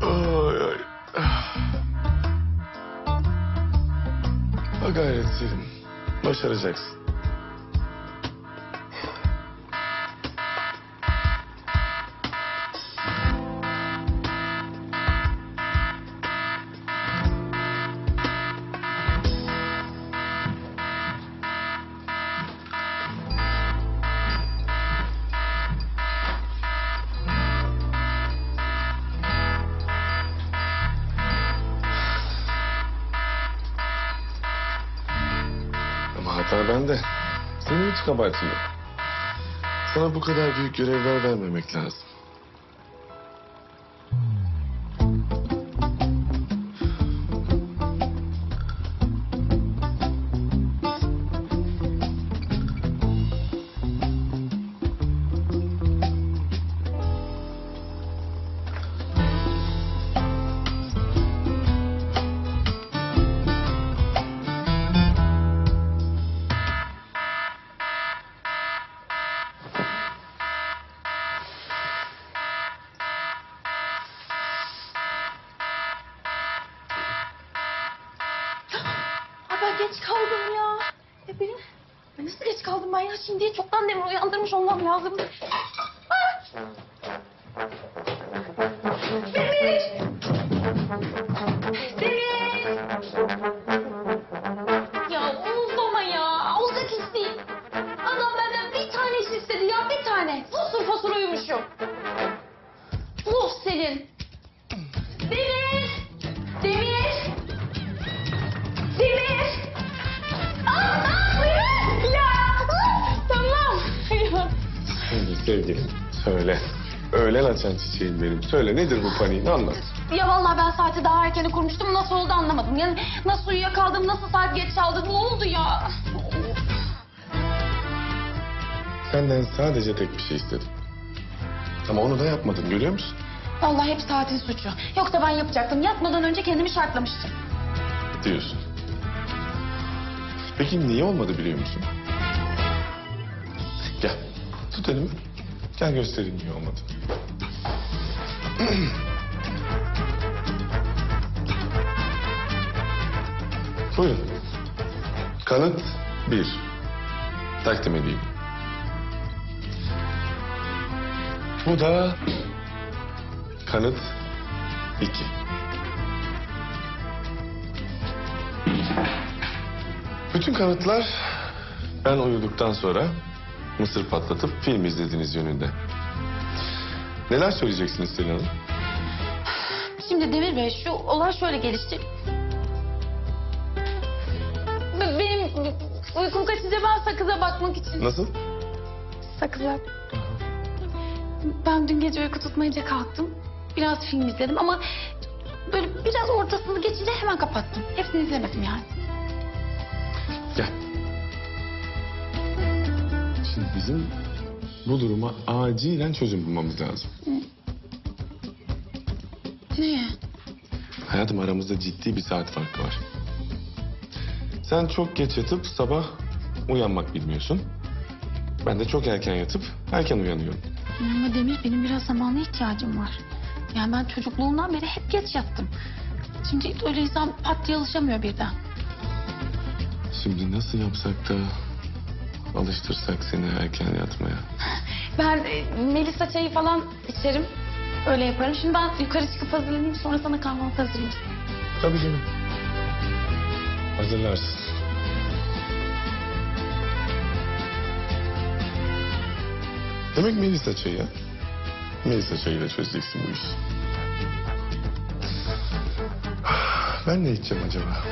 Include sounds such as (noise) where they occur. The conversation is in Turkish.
ay ay. Ha gayret Selim. Başaracaksın. Hata bende. Senin hiç kabahatin yok. Sana bu kadar büyük görevler vermemek lazım. Geç kaldım ya. E benim ben nasıl geç kaldım ben ya? Şimdi çoktan Demir uyandırmış olmam lazım. Ah! Demir! Sevgilim söyle. Öğlen açan çiçeğim benim. Söyle nedir bu paniğin anlat. Ya vallahi ben saati daha erkene kurmuştum. Nasıl oldu anlamadım. Yani nasıl uyuyakaldım, nasıl saat geç çaldı, ne oldu ya? Senden sadece tek bir şey istedim. Ama onu da yapmadın görüyor musun? Vallahi hep saatin suçu. Yoksa ben yapacaktım. Yatmadan önce kendimi şartlamıştım. Diyorsun. Peki niye olmadı biliyor musun? Gel. Tut elimi. Gel göstereyim niye olmadı. (clears throat) Buyurun. Kanıt bir. Takdim edeyim. Bu da kanıt iki. Bütün kanıtlar ben uyuduktan sonra mısır patlatıp film izlediğiniz yönünde. Neler söyleyeceksiniz Selin Hanım? Şimdi Demir Bey şu olay şöyle gelişti. Be- Benim uykum kaçınca ben sakıza bakmak için... Nasıl? Sakıza. Ben dün gece uyku tutmayınca kalktım. Biraz film izledim ama böyle biraz ortasını geçince hemen kapattım. Hepsini izlemedim yani. Gel. Bizim bu duruma acilen çözüm bulmamız lazım. Ne? Hayatım aramızda ciddi bir saat farkı var. Sen çok geç yatıp sabah uyanmak bilmiyorsun. Ben de çok erken yatıp erken uyanıyorum. Ama Demir benim biraz zamana ihtiyacım var. Yani ben çocukluğumdan beri hep geç yattım. Şimdi öyle insan pat diye alışamıyor birden. Şimdi nasıl yapsak da alıştırsak seni erken yatmaya? Ben e, Melisa çayı falan içerim. Öyle yaparım. Şimdi ben yukarı çıkıp hazırlanayım. Sonra sana kahvaltı hazırlayayım. Tabii canım. Hazırlarsın. Demek Melisa çayı? Melisa çayıyla çözeceksin bu işi. Ben ne içeceğim acaba?